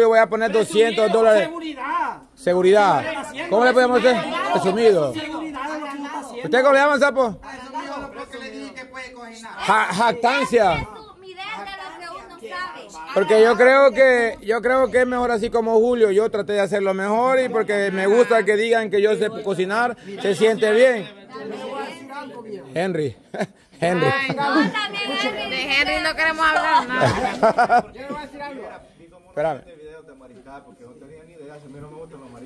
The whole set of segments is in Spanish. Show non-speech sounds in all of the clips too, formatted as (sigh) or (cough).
yo voy a poner 200 dólares. Seguridad. Seguridad. ¿Cómo le podemos hacer? Resumido. Seguridad de lo que uno está haciendo. ¿Usted cómo le llaman, sapo? Lo que le dije que puede cocinar. Ja- jactancia. Porque yo creo que yo creo que es mejor así como Julio. Yo traté de hacerlo mejor y porque me gusta que digan que yo sé cocinar, se siente bien. Henry, (laughs) Henry. No, De Henry no queremos hablar nada. (laughs) Espérame.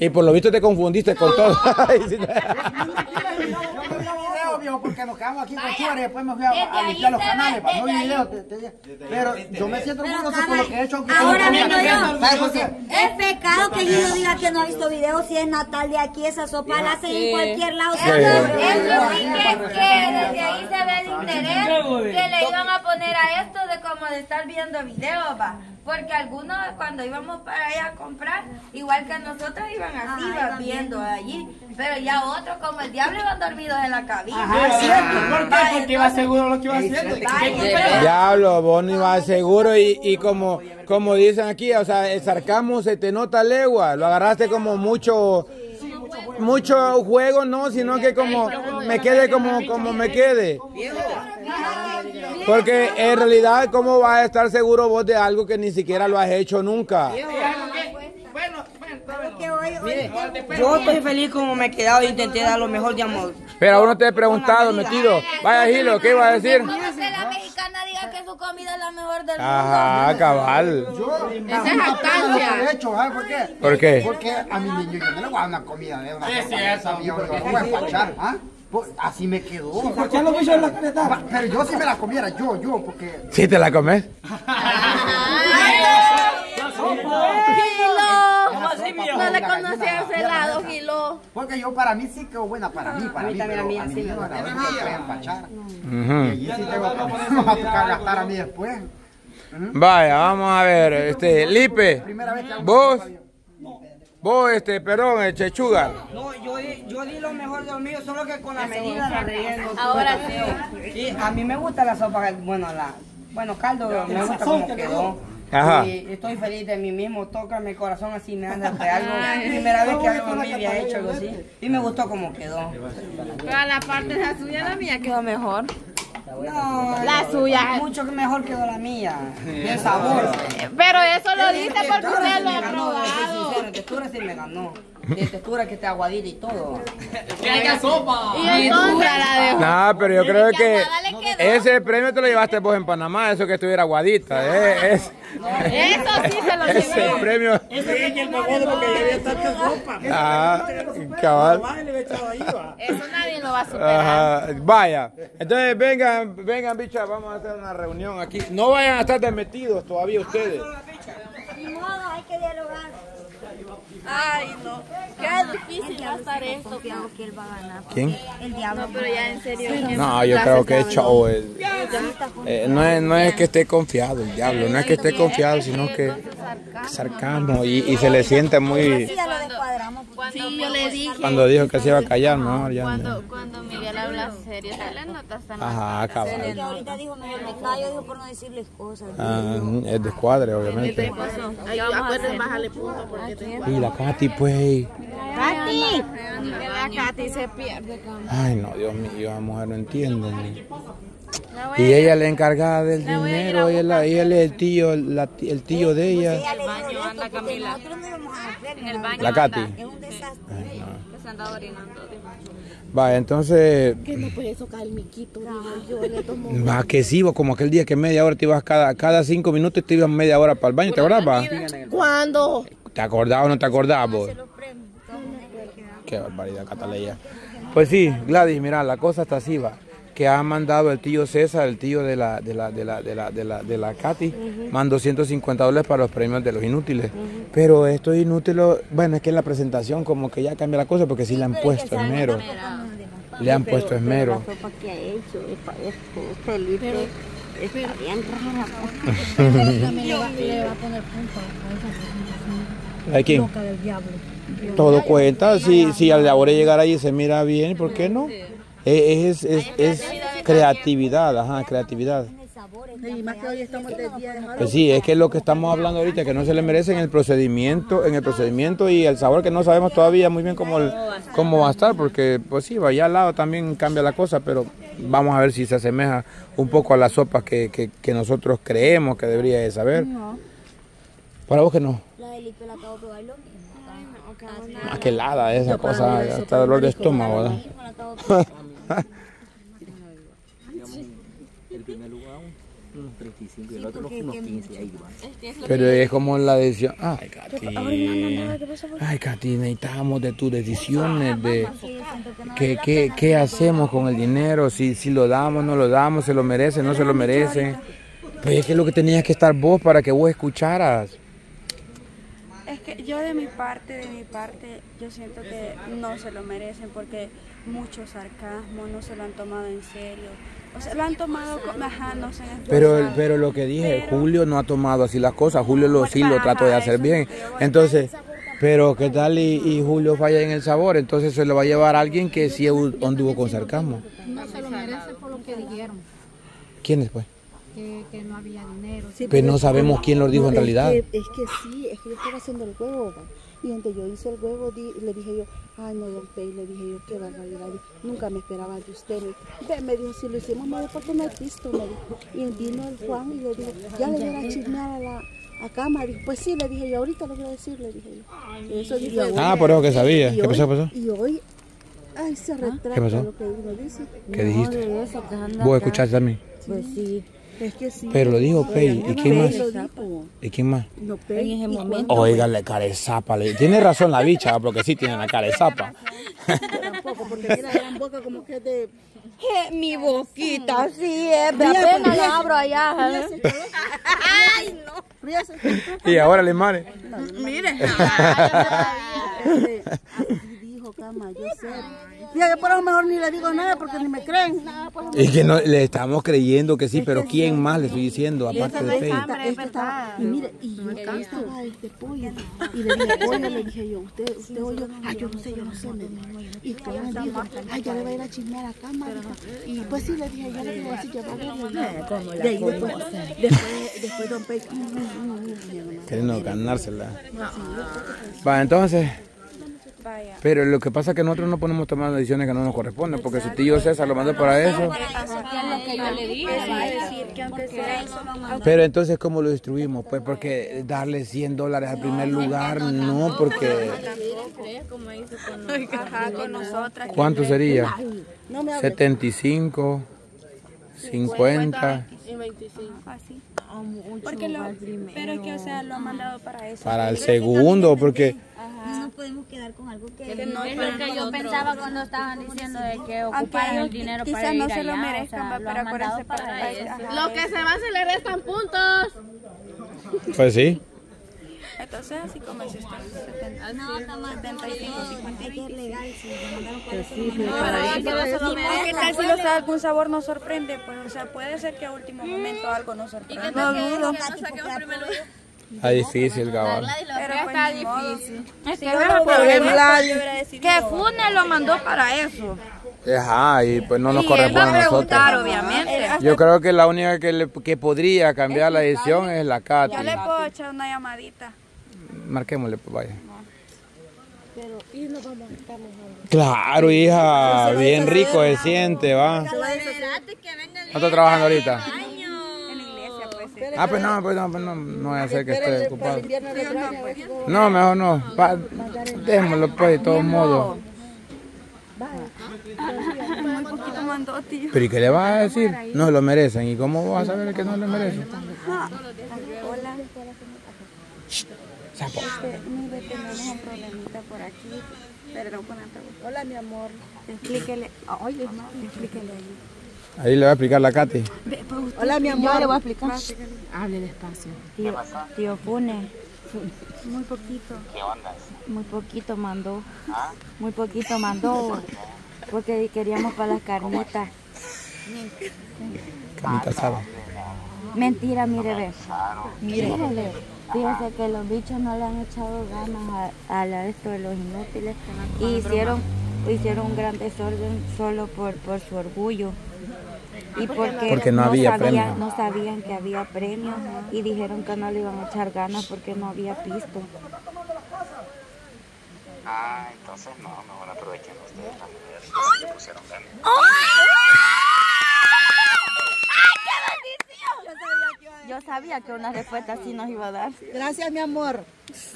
Y por lo visto te confundiste con todo. (laughs) Yo me vi video, viejo, porque nos quedamos aquí con Chura y después me fui a, a limpiar los canales. para No vi video. te- te- Pero yo me siento orgulloso por lo que he hecho. Ahora vengo yo. Es pecado que Guido diga que no ha visto videos si es natal de aquí, esa sopa la hacen en cualquier lado. Eso, sí que, que desde ahí se ve el interés que le iban a poner a esto de como de estar viendo videos, va. Porque algunos cuando íbamos para allá a comprar, igual que nosotros iban así, va, viendo allí. Pero ya otros, como el diablo, iban dormidos en la cabina. Ajá, es cierto. ¿Por qué? Porque iba seguro lo que iba haciendo. Vaya, Diablo, vos no ibas seguro y, y como, como dicen aquí, o sea, el sarcasmo se te nota legua, lo agarraste como mucho, mucho juego, no, sino que como me quede como, como me quede. Porque en realidad, ¿cómo vas a estar seguro vos de algo que ni siquiera lo has hecho nunca? Yo estoy feliz como me he quedado e intenté dar lo mejor de amor. Pero aún no te he preguntado, metido. Vaya, Gilo, ¿qué iba a decir? Del mundo. Ajá, cabal. Esa es jactancia. De hecho, ¿sabes por qué? ¿Por qué? Porque a mi niño yo no le voy a dar una comida de una sopa de esa, viejo, yo no voy a empachar, ¿ah? Pues, así me quedó. ¿Por qué lo en la careta? Pero yo si me la comiera, yo, yo, porque... ¿Sí te la comes? (laughs) Gilo. No le conocía ese lado, Gilo. Porque yo para mí sí quedó buena para mí, para A mí mí, también, a mí a sí a. Ujú. Y sí tengo que (laughs) a gastar a mí después. Vaya, vamos a ver, este, Lipe, vos, vos, este, perdón, el Chechuga. No, yo, di- yo di lo mejor de lo mío, solo que con la medida la relleno. Ahora sí. Sí, a mí me gusta la sopa, bueno, la, bueno, caldo, me gusta como quedó. Ajá. Y estoy feliz de mí mismo, toca mi corazón así, me anda de algo. Primera vez que algo mí había hecho algo así. Y me gustó como quedó. Pero a la parte de la suya, la mía quedó mejor. No, La suya. Mucho mejor quedó la mía. Bien sabor. Pero eso lo dice porque usted lo me ha ganó, de ser probado. sincero, en textura sí me ganó. De textura que esté aguadita y todo. (laughs) Y entonces, No, pero yo creo que ese premio te lo llevaste vos en Panamá, eso que estuviera aguadita, eh, es, eso sí se lo ese llevé. premio. Ah, cabal. Eso nadie lo va a superar. Ajá, vaya. Entonces vengan, vengan, bicha, vamos a hacer una reunión aquí. No vayan a estar desmetidos todavía ustedes. Ni modo, hay que. Ay, no. Qué difícil va a estar esto. Que él va a ganar. ¿Quién? El diablo. No, pero ya en serio. No, yo creo que es show. eh. Eh, no, es, no es que esté confiado el diablo, no es que esté confiado, sino que sarcasmo y, y se le siente muy... Descuadramos. Sí, yo le dije. Cuando dijo que se iba a callar, ya. Cuando, no. cuando Miguel habla serio, se Ajá, cabal. ahorita dijo, mejor me callo, dijo por no decirles cosas. Ah, es de escuadre, obviamente. Ay, acuérdense, bájale punto porque te Y la Katy, pues. Katy. La Katy se pierde. Ay, no, Dios mío, la mujer no entiende. Y ella es la encargada del dinero, ella, es la- ella es el tío, la- el tío de ella. Ella le dijo esto porque nosotros no íbamos a hacer En el baño La Katy. Es un desastre. que se anda orinando. Va, entonces, Que no puede tocar el miquito, digo yo, le tomo. va que sí, vos, como aquel día que media hora te ibas cada, cada cinco minutos te ibas media hora para el baño, ¿te acordás, va? ¿Cuándo? ¿Te acordás o no te acordás, vos? Qué barbaridad, Cataleya. Pues sí, Gladys, mira, la cosa está así, va. Que ha mandado el tío César, el tío de la, de la, de la, de la, de la, de la Katy, mandó 150 dólares para los premios de los inútiles. Pero estos inútiles, bueno, es que en la presentación como que ya cambia la cosa porque sí le han puesto esmero. Le han puesto esmero. La sopa que ha hecho es, pa- es, es Felipe. Está bien rara. (laughs) ¿Hay quién? Todo cuenta, si, si al labor llegar ahí se mira bien, ¿por qué no? Es, es, es, es creatividad, ajá, creatividad. Y más que hoy estamos de día de Pues sí, es que lo que estamos hablando ahorita, que no se le merecen el procedimiento, en el procedimiento y el sabor que no sabemos todavía muy bien cómo, el- cómo va a estar, porque pues sí, vaya al lado también cambia la cosa, pero vamos a ver si se asemeja un poco a la sopa que, que- que nosotros creemos que debería de saber. Para vos que no, La de Lipe la acabo de probar lo mismo. más que helada esa cosa, hasta dolor de estómago, ¿verdad? Mismo la acabo de probar. El primer lugar unos 35 y el otro unos 15, ahí va. Pero es como la decisión. Ay, Katy. Ay, Katy, necesitamos de tus decisiones, de qué, qué, qué hacemos con el dinero, si, si lo damos, no lo damos, se lo merece, no se lo merece. Pues es que es lo que tenías que estar vos para que vos escucharas. Es que yo de mi parte, de mi parte, yo siento que no se lo merecen porque mucho sarcasmo, no se lo han tomado en serio. O sea, lo han tomado como, ajá, no se han Pero, pero lo que dije, Pero- Julio no ha tomado así las cosas, Julio lo, sí lo trato de hacer bien. Entonces, pero ¿qué tal y, y Julio falla en el sabor? Entonces se lo va a llevar a alguien que sí anduvo con sarcasmo. No se lo merece por lo que dijeron, ¿Quién después? Que, que no había dinero. Pero no sabemos quién lo dijo en es realidad. que- es que sí, es que yo estaba haciendo el huevo, va. Y entonces yo hice el huevo, di- le dije yo, ay no, don Pei, le dije yo, qué barbaridad, nunca me esperaba de usted. Me, me dijo, si lo hicimos, me dijo, ¿por qué no has visto? Me dijo. Y vino el Juan y le dijo, ya le voy a chismear a la a cama. Dijo, pues sí, le dije yo, ahorita lo voy a decir, le dije yo. Eso dije. Ah, por eso que sabía. Y ¿Qué hoy- pasó? pasó? Y hoy, ay, se retracta ¿Qué pasó? lo que uno dice. ¿Qué dijiste? de eso, que anda Vos acá. escuchaste también. Pues sí. Es que sí. Pero lo dijo Pei. ¿Y quién más? ¿Y quién más? No, Pei. En ese momento. Óigale, cara de zapa. Tiene razón la bicha, porque sí tiene la cara de zapa. Tampoco, porque mira, la boca como que es de... (laughs) Mi boquita, sí, es. Apenas la abro allá. ¿eh? Ríase. Y ahora le mare. Dijo (laughs) Cama, yo sé. Ya, yo por eso mejor ni le digo nada porque ni me creen. Nada, pues, Es que no, le estamos creyendo que sí, pero ¿quién más le estoy diciendo aparte de estaba- y mire, y yo estaba este pollo. Y le dije, pollo, le dije yo, usted, usted oyó, ay, yo no sé, yo no sé, me. Y me dijo, ay, ya le va a ir a chismear a Cama. dijo. Y pues sí, le dije, ya le digo así, ya va a. De ahí después, después, después Don mm, mm, mm, mm, hermano. Queriendo ganársela. Va, entonces. Vaya. Pero lo que pasa es que nosotros no ponemos tomar decisiones que no nos corresponden, porque su tío César lo mandó para eso. Pero entonces, ¿cómo lo distribuimos? Pues porque darle 100 dólares al primer lugar, no, porque... ¿Cuánto sería? No me hable. 75, 50, Y 25. Así. Porque lo, pero es que, o sea, lo han mandado para eso. para el segundo, porque... No podemos quedar con algo que, Que no, Es lo que yo pensaba cuando estaban diciendo de que ocuparan el dinero para ir no se lo o merezcan, sea, va, lo pero para, para eso. eso. Ajá. Lo que se va se le restan puntos. Pues sí. Entonces, así como esto, 70, No, está más 75, 50 Hay que ir legal, si lo mandaron. ¿Qué tal si los algún sabor nos sorprende? Pues, o sea, puede ser que a último momento algo nos sorprenda. No dudo. Está difícil, cabal. Pero está difícil. Es que yo es no el puedo problema. ver, yo hubiera decidido. Que Fune lo mandó para eso. Ajá, y pues no nos y él va corresponde a a nosotros. obviamente. Yo creo que la única que, le- que podría cambiar la decisión es la Katy. Yo le puedo echar una llamadita. Marquémosle, pues vaya. Claro, hija, bien rico se siente, va. ¿No está trabajando ahorita? En la iglesia, pues. Ah, pues no, pues no, pues no, no voy a hacer que esté ocupado. a si no- mejor no. Pa- démoslo pues, de todos modos. Pero ¿y qué le vas a decir? No lo merecen. ¿Y cómo vas a saber que no lo merecen? Hola. Sapo. Este, mire, tenemos un problemita por aquí. Perdón por la pregunta. Hola, mi amor. Explíquele. Oye, no, explíquele ahí. Ahí le va a explicar la Katy. Hola, mi amor. le voy a explicar. Hable despacio. Tío, tío Fune. Muy poquito. ¿Qué onda? Muy poquito mandó. Muy poquito mandó. Porque queríamos para las carnitas. Camita asada. Mentira, mire, ve. Mire, fíjese que los bichos no le han echado ganas a, a la- esto de los inútiles. Y hicieron, hicieron un gran desorden solo por, por su orgullo. Y porque, Porque no había sabían, premio. No sabían que había premio y dijeron que no le iban a echar ganas porque no había pisto. Ah, entonces no, mejor aprovechen ustedes las mujeres que se pusieron ganas. Yo sabía que una respuesta así nos iba a dar. Gracias, mi amor.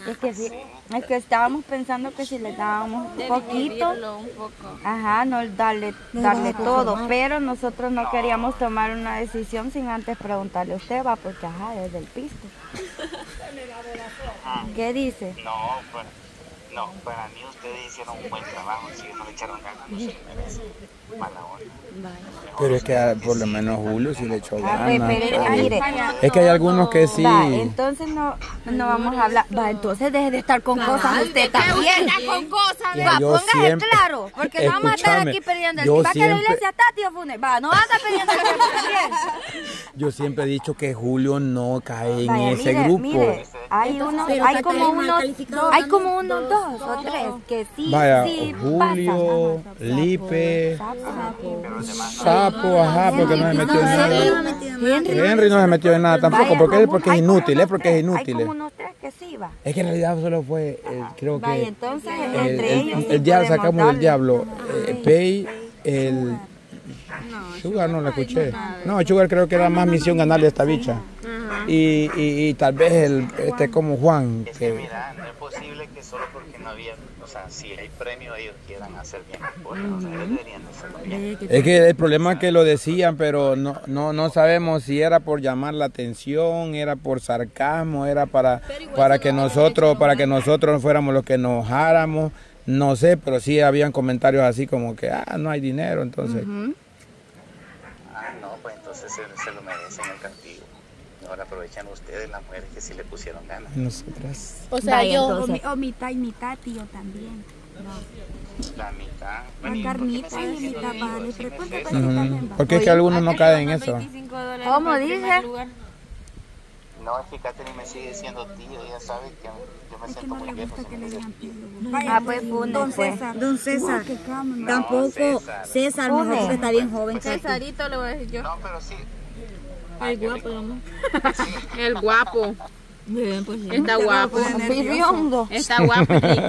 Es que sí, es que estábamos pensando que si le dábamos un poquito, un poco. ajá, no darle, darle todo, pero nosotros no queríamos tomar una decisión sin antes preguntarle a usted, va, porque ajá, es del pisto. (laughs) ¿Qué dice? No, pues, no, para mí ustedes hicieron un buen trabajo, si no le echaron ganas, no se lo merecen. Mala onda. Pero es que por lo menos Julio sí le echó ganas. Es que hay algunos que sí. Va, entonces no, no vamos a hablar. Va, entonces deje de estar con cosas usted también. con cosas. Va, yo póngase siempre- claro, porque no vamos a estar aquí perdiendo el yo tiempo. Va a que la siempre- iglesia está, tío Funes. Va, no va a estar perdiendo el tiempo también. Yo siempre he dicho que Julio no cae en Vaya, ese mire, grupo. Hay uno, pero hay como unos, hay como unos dos o tres que sí, Vaya, sí Julio, pasan. Lipe, Sapo. Sapo, ajá, porque no se metió en nada. Henry, no se metió en nada tampoco, porque es porque es inútil, es porque es unos- inútil. Hay como unos tres que sí va. Es que en realidad solo fue, eh, creo Vaya, que entonces el, entre el- ellos el diablo, sacamos del diablo, eh, Pei, el Sugar no lo escuché. No, Sugar creo que era más misión ganarle a esta bicha. Y, y, y tal vez el, este como Juan, Es que que mira, no es posible que solo porque no había, o sea, si hay premio ellos quieran hacer bien las cosas, o sea, ellos deberían de hacerlo bien. Es que el problema es que lo decían, pero no, no, no sabemos si era por llamar la atención, era por sarcasmo, era para, para que nosotros, para que nosotros fuéramos los que enojáramos, no sé, pero sí habían comentarios así como que ah no hay dinero, entonces Ah, no, pues entonces se, se lo merecen el castigo. Ahora aprovechan ustedes las mujeres que sí le pusieron ganas. nosotras. O sea, Vaya, yo. O, o mitad y mitad, tío, también. La mitad. La bueno, ¿y por qué me carnita sigue y diciendo mitad para va. Porque es que algunos no caen en eso. ¿Cómo dice? No, es que Katherine me sigue diciendo tío, ella sabe que yo me siento no muy viejo. Ah, pues Don pues. César. Don César. Tampoco César. Mejor está bien joven. Katy. Cesarito le voy a decir yo. No, pero sí. El guapo, ¿no? (laughs) El guapo. Está guapo. Está guapo y rico.